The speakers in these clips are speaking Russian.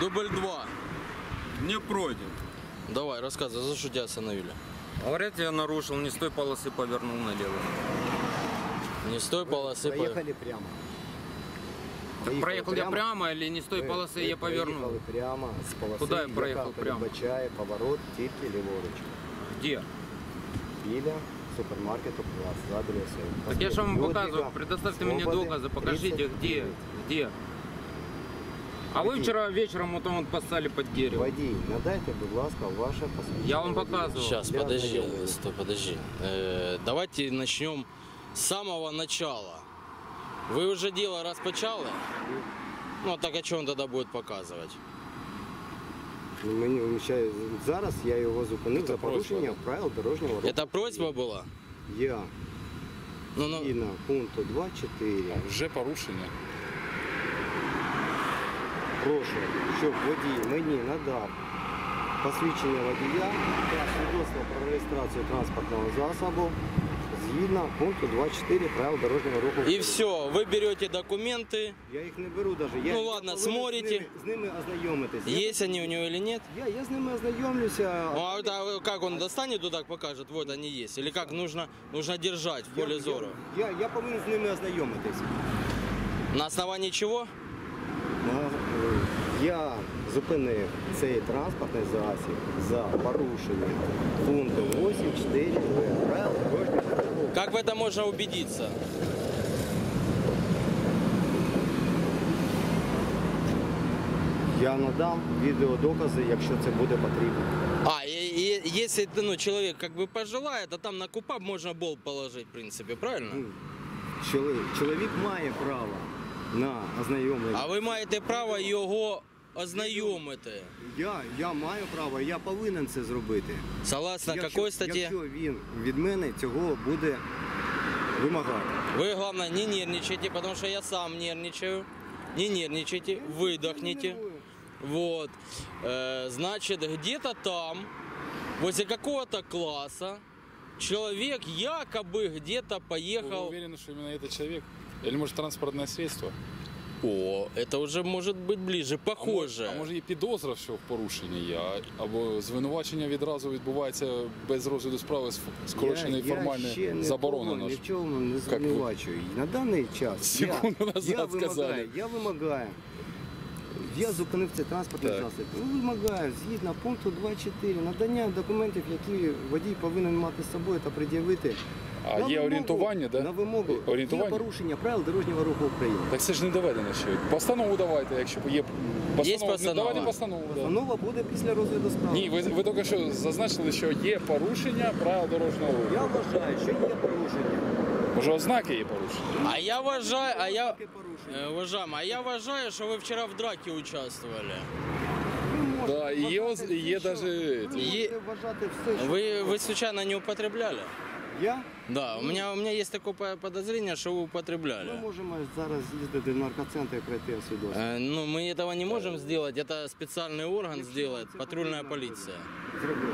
Дубль 2. Не пройден. Давай, рассказывай, за что тебя остановили? Говорят, я нарушил, не с той полосы повернул налево. Не с той полосы. по- Поехали прямо. Проехал я прямо или не с той Ви- полосы ви я повернул? Проїхали прямо з полоси, Куди я проїхав яка прямо? передбачає поворот тільки ліворуч. Где? Біля супермаркету Клас за адресою. Так я же вам Людвіга, показывал, предоставьте мне Свободи, доказы, покажите, где, 39. где. А вы Водій. вчера вечером вот там вот поставили под дерево. Водій, надайте, будь ласка, ваше посвідчення. Я вам водія. показував. Сейчас, Для подожди, ознайомлення. стой, подожди. Э, давайте начнем с самого начала. Вы уже дело распочали? Ну, а так о чем тогда будет показывать? Ну, Мені ще зараз я його зупинив Це за просьба, порушення да? правил дорожнього руху. Это просьба была? Я Ну, ну, згідно пункту 2.4 Вже порушення. прошу, щоб водій мені надав посвідчення водія та свідоцтво про реєстрацію транспортного засобу згідно пункту 2.4 правил дорожнього руху. и України. все, вы берете документы, Я їх не беру навіть. Я, Ну, я ладно, повинен смотрите. З ними, з ними ознайомитись. есть они у него или нет? Я, я з ними ознайомлюся. Ну, а это как он достанет вот так покажет, вот они есть? Или как нужно, нужно держать в Я- поле я- зора? Я, я повинен з ними ознайомитись. На основании чего? На- е, Я зупинив цей транспортний засіб за порушення пункту 8.4 правил дорожнього руху. Как в этом можно убедиться? Я надам відеодокази, якщо це буде потрібно. А, и, и если ты, ну, человек как бы пожелает, а там на купап можно болт положить, в принципе, правильно? Ну, Чоловік, чоловік має право на ознайомлення. А ви маєте право його ознайомити. Я, я маю право, я повинен це зробити. Согласно якщо, какой статті? Якщо він від мене цього буде вимагати. Вы, главное, не нервничайте, потому что я сам нервничаю. Не нервничайте, выдохните. Вот. Э, значит, где-то там, возле какого-то класса, человек якобы где-то Ви поехал... уверены, що іменно этот чоловік? Или може транспортне средство? О, это уже может быть ближе, похоже. А може і підозра, що в порушенні є, а- або звинувачення відразу відбувається без розгляду справи з скороченої я, формальної я ще не заборони. ні наш. в чому не ви? звинувачую. На даний час Секунду я, назад я вимагаю, сказали. я вимагаю. Я зупинив цей транспортний Так. засіб. Ну, вимагаю згідно пункту 2.4 надання документів, які водій повинен мати з собою та пред'явити. А на є вимогу- орієнтування, да? На вимогу Орієнтування? є порушення правил дорожнього руху України. Так це ж не доведено ще. Постанову давайте, якщо є постанова. постанова. Ну, давайте постанову. Да. Постанова буде після розгляду справи. Ні, ви, ви тільки що зазначили, що є порушення правил дорожнього руху. Я вважаю, що є порушення. Може ознаки є порушення? А я вважаю, а я... Таке порушення. Э, Уважаемый, а я вважаю, що ви вчора в драке участвовали. Ви можете Да, і є вважати оз- і є все, даже що- Ви Є- можете вважати все, що Вы, вы случайно не употребляли? я. Да, у меня, у меня есть такое по- подозрение, что вы Ми употребляли. можемо зараз їздити в наркоцентр і пройти освідоцтво. Э, Ну, мы этого не можем сделать, это специальный орган сделает, патрульная полиция. Зробити.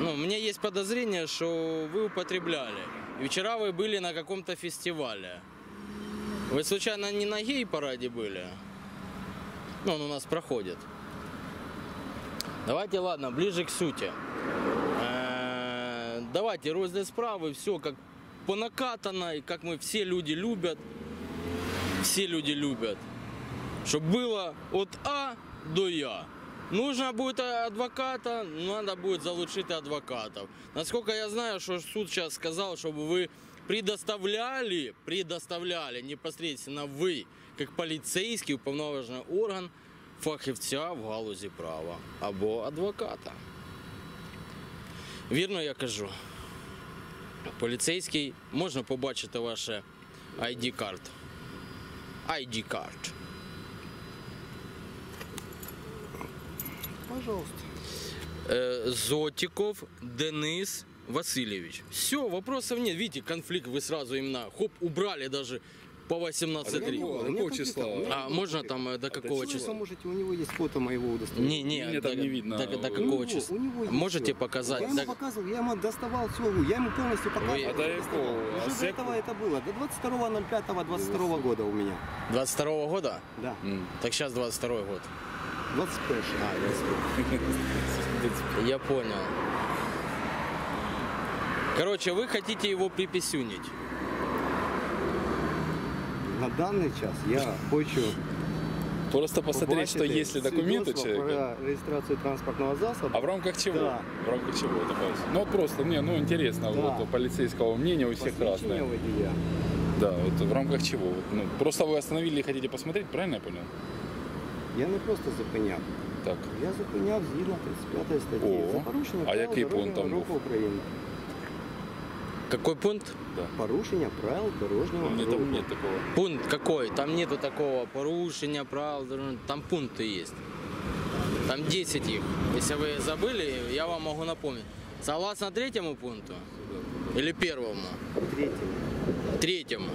Ну, у меня есть подозрение, что вы употребляли. И вчера вы были на каком-то фестивале. Вы случайно не на гей-параде были? Ну, он у нас проходит. Давайте, ладно, ближе к сути. Э, Давайте розгляд справи, все как по накатанной, как мы все люди любят. Все люди любят. Чтобы было от А до Я. Нужно будет адвоката, надо будет залучить адвокатов. Насколько я знаю, что суд сейчас сказал, чтобы вы предоставляли, предоставляли непосредственно вы, как полицейский уповноважений орган, фахівця в галузі права або адвоката. Вірно я кажу. Поліцейський, можна побачити ваше ID-карт. ID-карт. Пожалуйста. Э, Зотиков Денис Васильевич. Все, вопросов нет. Видите, конфликт вы сразу именно, хоп, убрали даже по 18 Я не гривен. было, у меня Какого числа? А можно там э, до какого Вы числа? можете, у него есть фото моего удостоверения. Не, не, Мне до, там не видно. до- до У какого него- числа? у него есть Можете всё. показать? Я ему До- показывал, я ему доставал все, я ему полностью показывал. А до какого? Уже А до этого это было, до 22.05.22 года у меня. 22 года? Да. М. Так сейчас 22 год. 21. А, 21. Я понял. Короче, вы хотите его приписюнить. На даний час я хочу Просто посмотреть, что побачити есть ли документы свідоцтво человека. про реєстрацію транспортного засобу. А в рамках чего? Да. В рамках чего это происходит? Ну вот просто, не, ну интересно, Да. вот у полицейского мнения у всех посвідчення разное. водія. Да, вот в рамках чего? Вот, Ну, просто вы остановили и хотите посмотреть, правильно я понял? Я не просто зупиняв. Так. Я зупиняв згідно 35 статті О, за порушення а правил який пункт дорожнього там руху України. Какой пункт? Порушення правил дорожнього Мне руху. там нет такого. Пункт какой? Там нету такого порушения правил, дорожного- там пункты есть. Там 10 их. Если вы забыли, я вам могу напомнить. Согласно третьему пункту или первому? Третє. Третьому.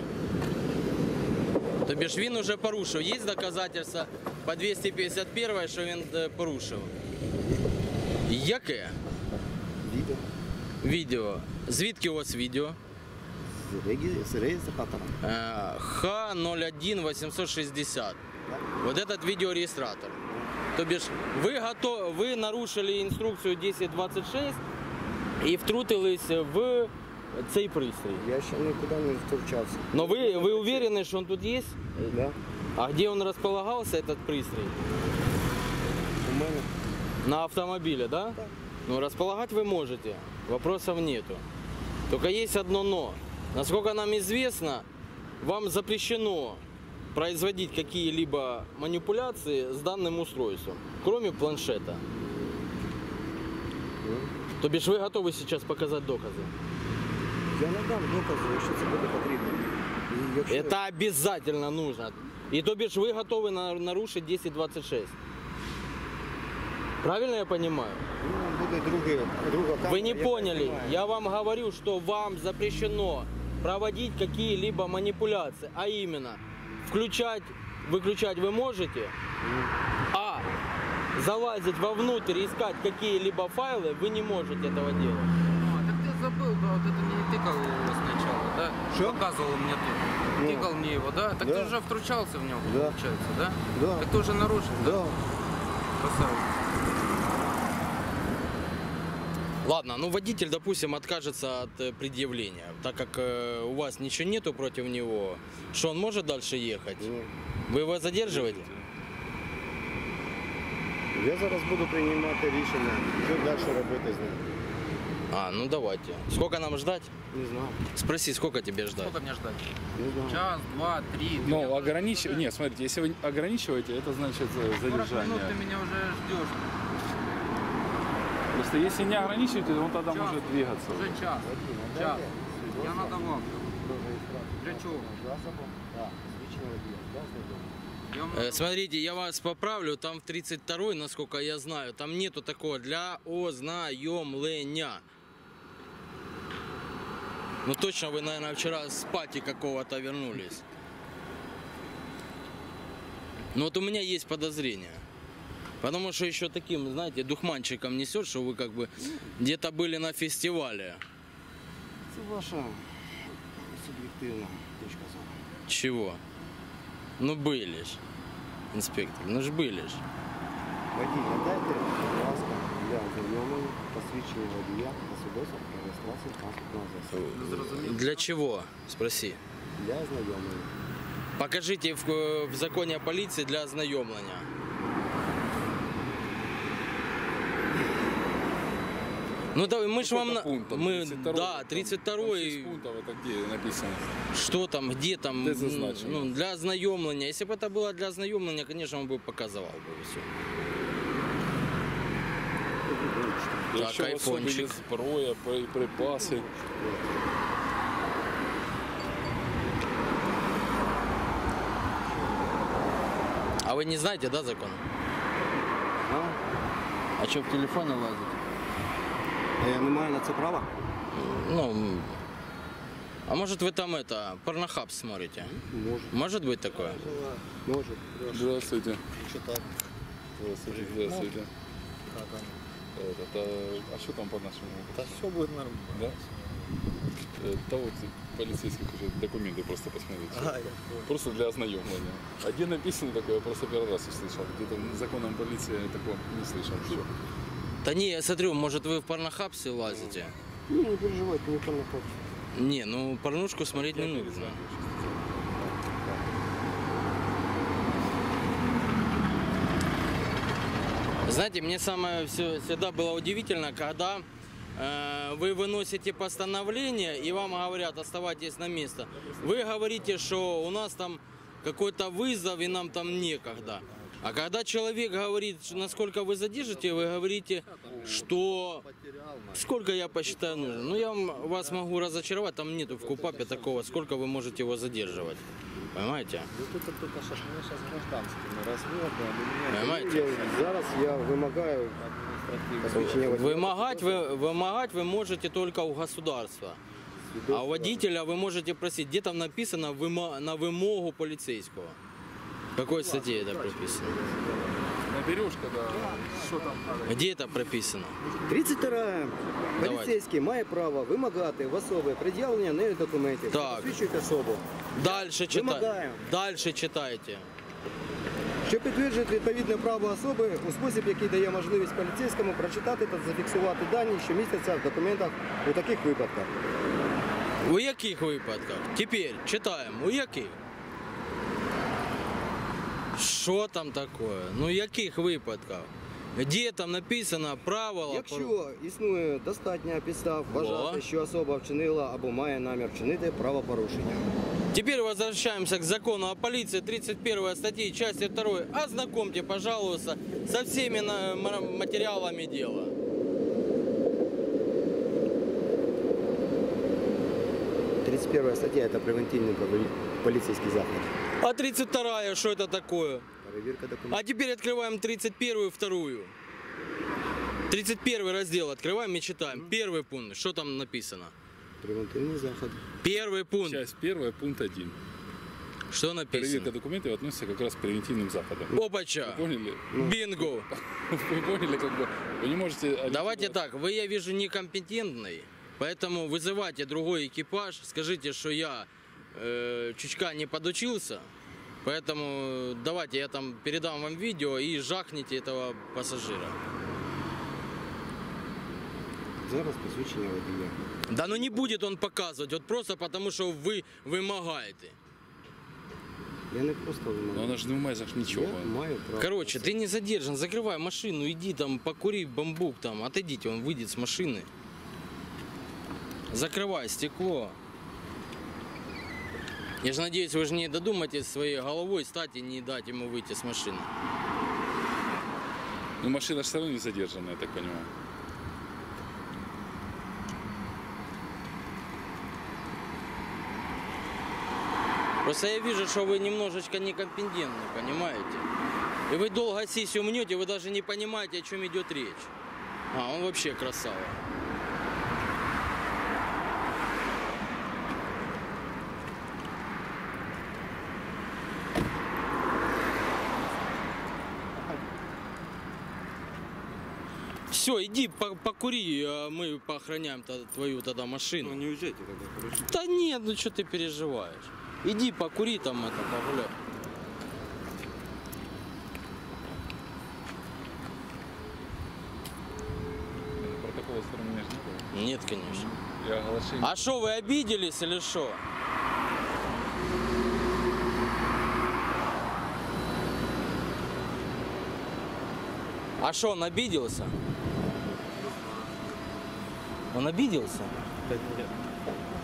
То бишь він уже порушив. Є доказательства по 251, що він е, порушив. Яке? Відео Відео. Звідки у вас відео? з реги- з реєстратора. Е, Х01860. Вот этот видеореєстратор. То бишь, ви, готов, ви нарушили інструкцію 1026 і втрутились в цей пристрій. Я ще нікуди не втручався. Но ви, ви уверены, що він тут є? Да? А где он располагался, этот пристрій? У мене На автомобиле, да? Да. Ну, располагать вы можете, вопросов нету. Только есть одно но. Насколько нам известно, вам запрещено производить какие-либо манипуляции с данным устройством, кроме планшета. То бишь вы готовы сейчас показать доказы? я надам докази, якщо це буде потрібно. І якщо Это обязательно нужно. И то бишь вы готовы на- нарушить 1026. Правильно я понимаю? ну, буде другий, друга камера, Вы не яка поняли. знімає. Я вам говорю, что вам запрещено проводить какие-либо манипуляции, а именно включать, выключать вы можете, а залазить вовнутрь, искать какие-либо файлы вы не можете этого делать. А, так ты забыл, да, вот это не тыкал его сначала, да? Что? Показывал мне тут. Ну. Тыкал мне его, да? Так Да. ты уже втручался в него, Да. получается, да? Да. Так ты уже нарушил, да? Да. Красавец. Ладно, ну водитель, допустим, откажется от э, предъявления, так как э, у вас ничего нету против него, что он может дальше ехать? Ні. Вы его задерживаете? Я зараз буду приймати рішення, що далі робити з ним. А, ну давайте. Сколько нам ждать? Не знаю. Спроси, сколько тебе ждать? Сколько мне ждать? Не знаю. Час, два, три. Ты Ну, меня уже ограничивать... ждешь. Нет, смотрите, если вы ограничиваете, это значит э, 40 минут ты задержание. меня уже ждешь. Просто если не ограничиваете, он тогда Час. может двигаться. Уже час. Час. Я надавал. Для чего? Э, Смотрите, я вас поправлю, там в 32 насколько я знаю, там нету такого для ознайомления. Ну точно вы, наверное, вчера с пати какого-то вернулись. Но вот у меня есть подозрение. Потому что еще таким, знаете, духманчиком несет, что вы как бы где-то были на фестивале. Це ваша суб'єктивна точка зору. Чего? Ну были ж, инспектор, ну ж были ж. Водій, надайте, будь ласка, для ознайомлення посвідчення водія та свідоцтва про реєстрацію транспортного засобу. Зрозумів. Для чего? Спроси. Для ознайомлення. Покажите в, в законе о полиции для ознайомлення. Ну да, мы ж вам... Пунктом, Мы, 32 да, там, 32 там шесть пунктов, это где написано? Что там, где там, Де зазначено? ну, для ознайомлення. Если бы это было для ознайомлення, конечно, он бы показывал бы все. Так, Якщо айфончик. є зброя. А вы не знаете, да, закон? А? А что, в телефоне лазить? А я не маю на це права? Ну, а может вы там это, порнохаб смотрите? Можу. Может быть такое? Можу. Здравствуйте. Що так? Здравствуйте. Здравствуйте. Это, а что там по нашему? Да все будет нормально. Да? Э, Да вот полицейских уже документы просто посмотрите. Просто для ознакомления. А где написано такое, я просто первый раз услышал. Где-то законом полиции я такого не слышал. Всё. Да не, я смотрю, может вы в порнохабсе лазите? Не, не переживайте, не хочет. Не, ну порнушку смотреть не нужно. Знаете, мне самое все, всегда было удивительно, когда э, вы выносите постановление и вам говорят, оставайтесь на место. Вы говорите, что у нас там какой-то вызов и нам там некогда. А когда человек говорит, насколько вы задержите, вы говорите, что сколько я посчитаю нужно. Ну, я вас могу разочаровать, там нету в КУПАПе такого, сколько вы можете его задерживать. Понимаете? Только зараз гражданськими розводами, Понимаете? Я- Зараз я вимагаю. Вымогать вы, вымогать вы можете только у государства. А у водителя вы можете просить, где там написано на вымогу полицейского В какой статье это прописано? Наберешь, когда что там надо. Где это прописано? 32. Поліцейський має право вимагати в особи пред'явлення нею документів, що Так. посвідчують особу, Дальше читайте. Вымогаем. Дальше читайте. що підтверджують відповідне право особи у спосіб, який дає можливість поліцейському прочитати та зафіксувати дані, що містяться в документах у таких випадках. У яких випадках? Теперь читаємо. У яких? Що там таке? Ну, у яких випадках? Де там написано правила? Якщо існує достатня підстав вважати, що особа вчинила або має намір вчинити правопорушення. Теперь возвращаемся к закону о полиции, 31 статьи, части 2. Ознакомьте, пожалуйста, со всеми на- ма- материалами дела. – 31 стаття – це превентивний поли- поліцейський захід. А 32 что это такое? Перевірка документів. А теперь открываем 31 и вторую. 31 раздел открываем и читаем. Первый пункт, что там написано? Превентивний захід. Первый пункт, Часть первая, пункт один. что Проверка написано? документов относится как раз к превентивным заходам. Опача, Вы поняли? бинго. Вы поняли, как бы вы не можете... Давайте так, вы, я вижу, некомпетентный, поэтому вызывайте другой экипаж, скажите, что я э, чучка не подучился, поэтому давайте я там передам вам видео и жахните этого пассажира. Зараз посвідчення водія. Да ну не будет он показывать, вот просто потому что вы вымогаете. Я не просто Но вимагаю. она же не умеет ничего. Я маю право. Короче, ты не задержан, закрывай машину, иди там, покури бамбук там, отойдите, он выйдет с машины. Закрывай стекло. Я же надеюсь, вы же не додумаетесь своей головой стать и не дать ему выйти с машины. Ну машина же все равно не задержана, я так понимаю. Просто я вижу, что вы немножечко некомпетентны, понимаете? И вы долго сессию мнете, вы даже не понимаете, о чем идет речь. А, он вообще красава. Все, иди по- покури, а мы поохраняем твою тогда машину. не уезжайте тогда, хорошо? Да нет, ну что ты переживаешь? Иди покури там это, погуляй. Протокола стороны не. Нет, конечно. Я оглашение. А что, вы обиделись или что? А что, он обиделся? Он обиделся?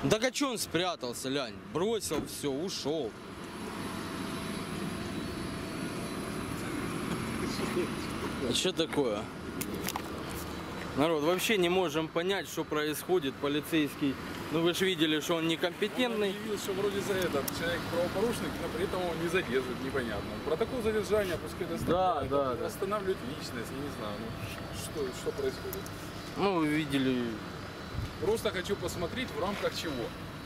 Ну Так а что он спрятался, Лянь? Бросил все, ушел. А что такое? Народ, вообще не можем понять, что происходит. Полицейский, ну вы же видели, что он Он некомпетентный. объявил, что вроде за этот человек правопорушник, но при этом его не задерживают, непонятно. Протокол задержания пускай доставляют, Да, да, да. Останавливают личность, я не знаю, ну, что, что происходит. Ну, вы видели. Просто хочу посмотреть в рамках чего.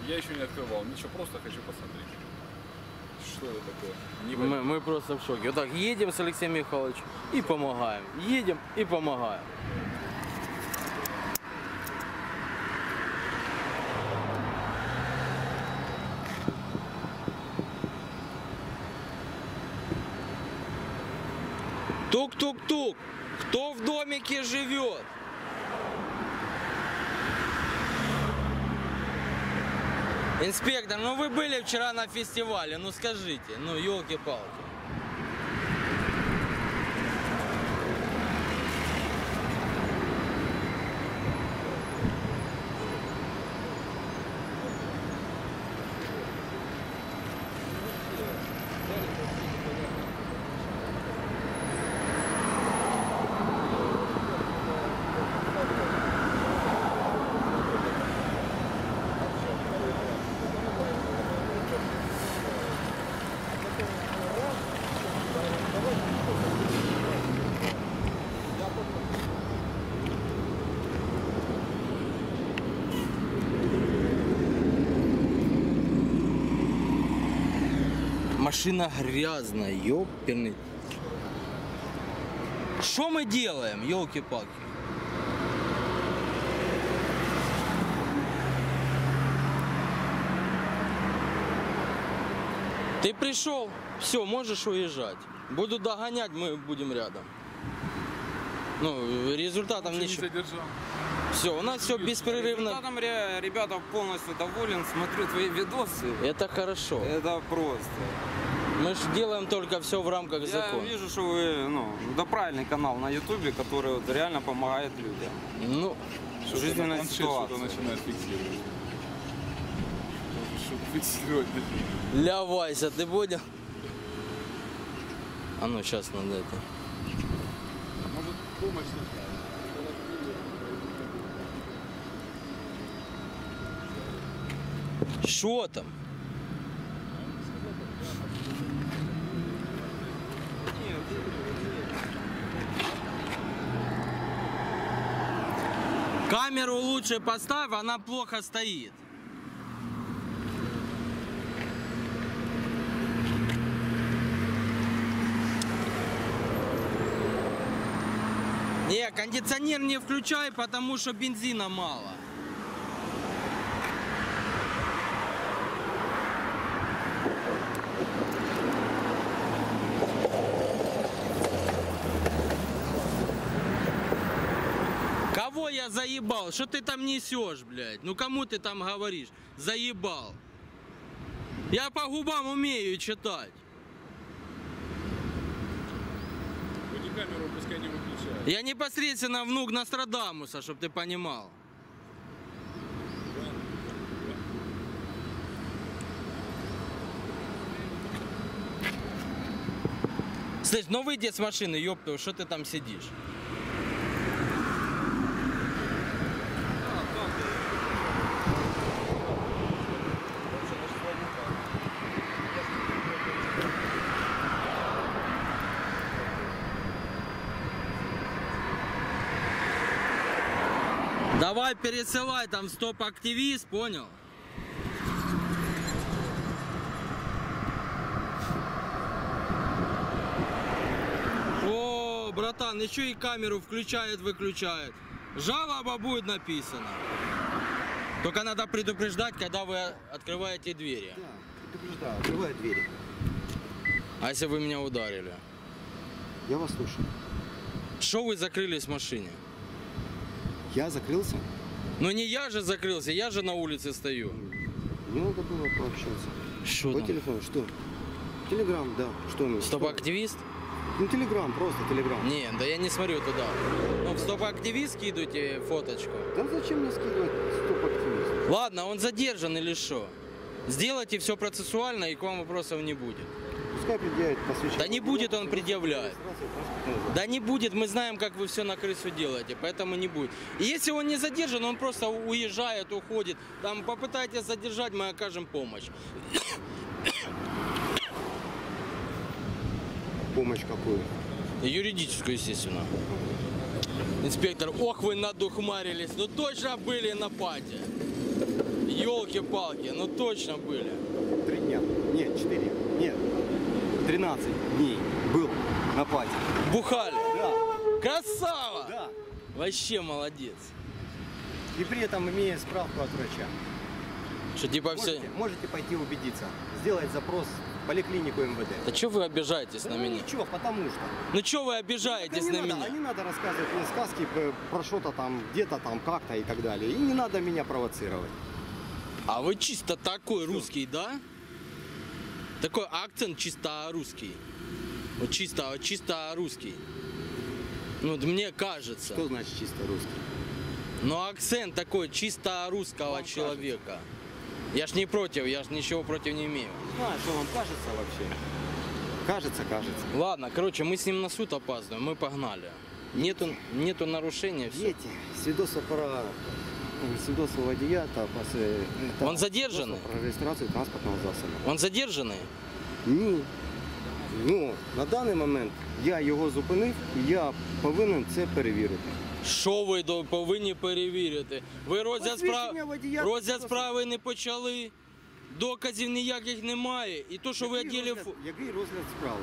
Я еще не открывал, ничего, просто хочу посмотреть. Что это такое? Мы, мы просто в шоке. Вот так едем с Алексеем Михайловичем и помогаем. Едем и помогаем. Тук-тук-тук! Кто в домике живет? Инспектор, ну вы были вчера на фестивале, ну скажите, ну елки-палки. Машина грязная, ёперный. Что мы делаем, елки-палки? Ты пришел, все, можешь уезжать. Буду догонять, мы будем рядом. Ну, результатом не ничего. задержал. Все, у нас все беспрерывно. Результатом ре- ребята полностью доволен, смотрю твои видосы. Это хорошо. Это просто. Мы же делаем только все в рамках Я закона. вижу, что вы, ну, да правильный канал на ютубе, который вот реально помогает людям. Ну, Что-то Жизненная на планшет что-то ситуация. начинает фиксировать. Чтобы фиксировать. ля Вася, ты понял? А ну, сейчас надо это. Может, помощь нужна? Что там? Камеру лучше поставь, она плохо стоит. Не, кондиционер не включай, потому что бензина мало. Кого я заебал? Что ты там несешь, блядь? Ну кому ты там говоришь? Заебал. Я по губам умею читать. Бодикамеру пускай не выключают. Я непосредственно внук Нострадамуса, чтобы ты понимал. Слышь, ну выйди с машины, ёпту, что ты там сидишь? Давай пересылай там стоп-активист, понял? О, братан, еще и камеру включает, выключает. Жалоба будет написана. Только надо предупреждать, когда вы открываете двери. Да, предупреждаю, открывай двери. А если вы меня ударили? Я вас слушаю. Что вы закрылись в машине? Я закрылся? Ну не я же закрылся, я же на улице стою. Мне надо было пообщаться. Что По там? телефону, что? Телеграм, да. Что мне? Что? Стоп-активист? Ну, телеграм, просто телеграм. Не, да я не смотрю туда. Ну, в стоп-активист скидывайте фоточку. Да зачем мне скидывать стоп-активист? Ладно, он задержан или что? Сделайте все процессуально, и к вам вопросов не будет. Пускай предъявит посвящение. Да не будет он предъявлять. Да не будет, мы знаем, как вы все на крысу делаете, поэтому не будет. И если он не задержан, он просто уезжает, уходит. Там попытайтесь задержать, мы окажем помощь. Помощь какую? Юридическую, естественно. Инспектор, ох вы надухмарились, ну точно были на пате. Елки-палки, ну точно были. Три дня. Нет, четыре. Нет. Тринадцать дней был на пати. Бухали. Да, Красава! да. Вообще молодец. И при этом имея справку от врача. Что типа все... Можете, можете пойти убедиться. Сделать запрос поликлинику МВД. Да что вы обижаетесь на Ну меня? ничего, потому что. Ну что вы обижаетесь не на надо, меня? а не надо рассказывать мне сказки про что-то там, где-то там, как-то и так далее. И не надо меня провоцировать. А вы чисто такой русский, да? Такой акцент чисто русский. Вот чисто, вот чисто русский. Ну, вот мне кажется. Что значит чисто русский? Но акцент такой чисто русского Вам человека. Я ж не против, я ж ничего против не имею. Не знаю, что вам кажется вообще. Кажется, кажется. Ладно, короче, мы с ним на суд опаздываем, мы погнали. Нету, нету нарушения, все. Дети, свидетельство про свидетельство водія та паси- Он свідоцтво про реєстрацію транспортного засобу. Он задержанный? Ні. Ну, на даний момент я його зупинив і я повинен це перевірити. Що ви до- повинні перевірити? Ви розгляд, справ... Посвідчення водія розгляд справи не почали, доказів ніяких немає. І то, що ви Який оділи... розгляд- фу- Який розгляд справи?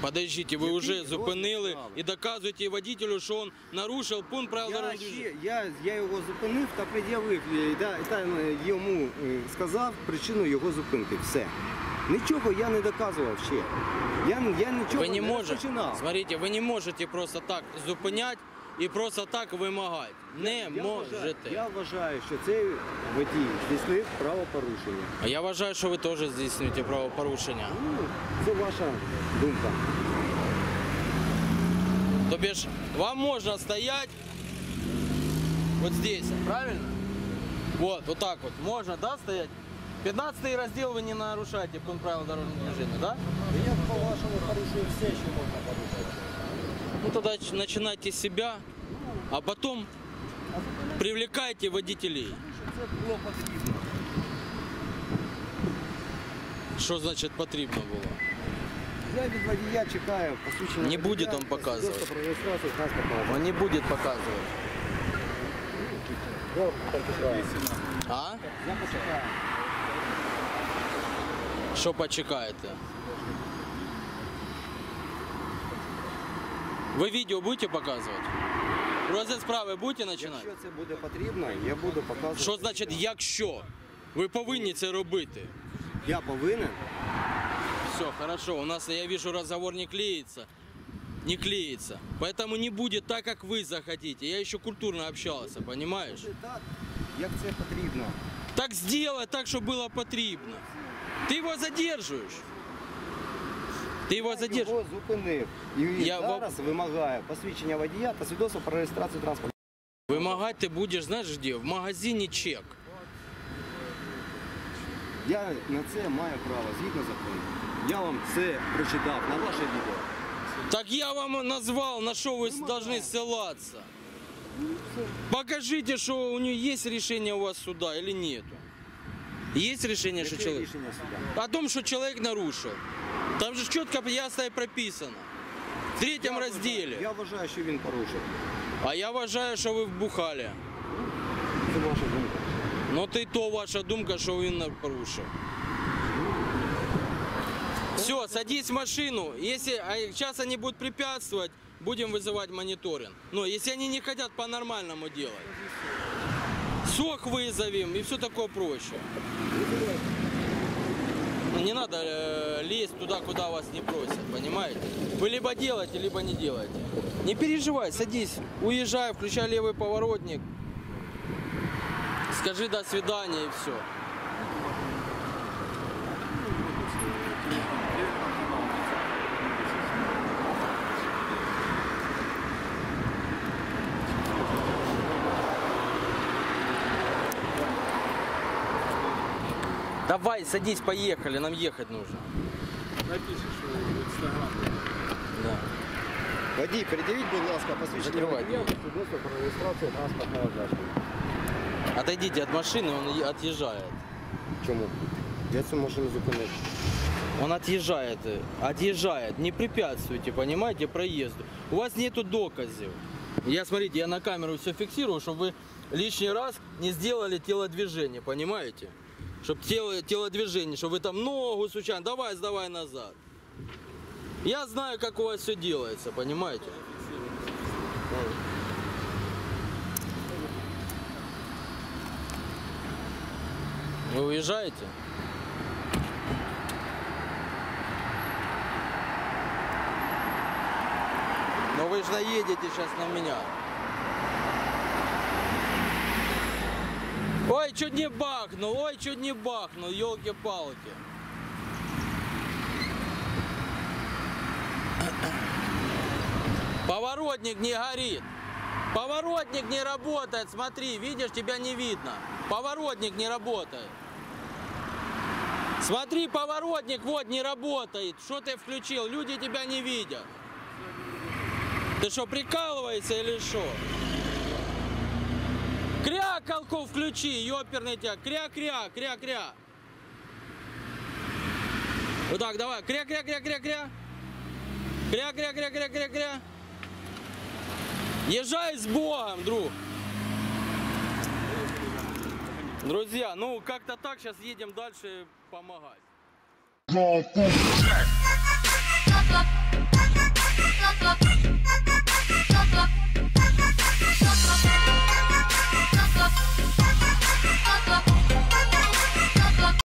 Подождите, ви уже зупинили і доказуєте водителю, що він нарушив пункт правил дорожнього движения. я, я його зупинив та пред'явив Я, да, та, йому е, сказав причину його зупинки. Все. Нічого я не доказував ще. Я, я нічого Ви не можете, розпочинав. смотрите, ви не можете просто так зупиняти і просто так вимагати. Не Я вважаю, можете. я вважаю, що цей водій здійснив правопорушення. А я вважаю, що ви теж здійснюєте правопорушення. Ну, це ваша думка. Тобі ж вам можна стоять вот здесь, правильно? Вот, вот так вот. Можно, да, стоять? 15 раздел вы не нарушаете пункт правил дорожного движения, да? Я по-вашому порушую все, що можна порушити. Ну тогда ч- начинайте с себя, а потом привлекайте водителей. Це було потрібно. Що значить потрібно було? Я від водія чекаю посвідчення. Не водія буде там та показувати. свідоцтво про реєстрацію транспортного засобу. Он не будет показывать. А? Я почекаю. Що почекаєте? Ви відео будете показувати? Розгляд справи будете починати? Якщо це буде потрібно, я буду показувати. Що значить якщо? Ви повинні це робити. Я повинен. Все, хорошо. У нас, я вижу, разговор не клеится. Не клеится. Поэтому не будет так, как вы захотите. Я еще культурно общался, понимаешь? Буде так, як це потрібно. Так сделай так, чтобы было потрібно. Ты его задерживаешь. Ты его Я задерживаешь. його зупинив. І Я зараз вимагаю посвідчення водія та свідоцтво про реєстрацію транспорту. Вымогать ты будешь, знаешь где? В магазине чек. Я на це маю право, згідно закону. Я вам це прочитав на ваше відео. Так я вам назвал, на что вы должны ссылаться. Покажите, что у нее есть решение у вас суда или нету. Есть решение, что Яке человек... рішення суда? О том, что человек нарушил. Там же четко ясно и прописано. В разделе. вважаю- Я вважаю, що він порушив. А я вважаю, що ви вбухали. Це ваша думка. Ну то й то ваша думка, що він порушив. Все, садись в машину. Если а сейчас они будут препятствовать, будем вызывать мониторинг. Но если они не хотят по-нормальному делать, сок вызовем и все такое проще. Не надо э, лезть туда, куда вас не просят, понимаете? Вы либо делаете, либо не делаете. Не переживай, садись, уезжай, включай левый поворотник. Скажи до свидания и все. Давай, садись, поехали, нам ехать нужно. Напишешь в Инстаграм. Да. Водій, передивіть, будь ласка, посвідчення Закривай водія та свідоцтво про реєстрацію транспортного засобу. Отойдите от машины, он е- отъезжает. Чому? Я цю машину зупинив. Он отъезжает, э, отъезжает. Не препятствуйте, понимаете, проезду. У вас нету доказов. Я, смотрите, я на камеру все фиксирую, чтобы вы лишний раз не сделали телодвижение, понимаете? Чтобы тело, телодвижение, чтобы вы там ногу случайно, давай, сдавай назад. Я знаю, как у вас все делается, понимаете? Вы уезжаете? Но вы же наедете сейчас на меня. Ой, чуть не бахнул, ой, чуть не бахнул, елки-палки. Поворотник не горит. Поворотник не работает, смотри, видишь, тебя не видно. Поворотник не работает. Смотри, поворотник вот не работает. Что ты включил? Люди тебя не видят. Ты что, прикалываешься или что? Крякалку включи, ёперный тебя. Кря-кря, кря-кря. Вот так, давай. Кря-кря-кря-кря-кря. Кря-кря-кря-кря-кря-кря. Езжай с Богом, друг. Друзья, ну как-то так, сейчас едем дальше помогать. Stop, stop.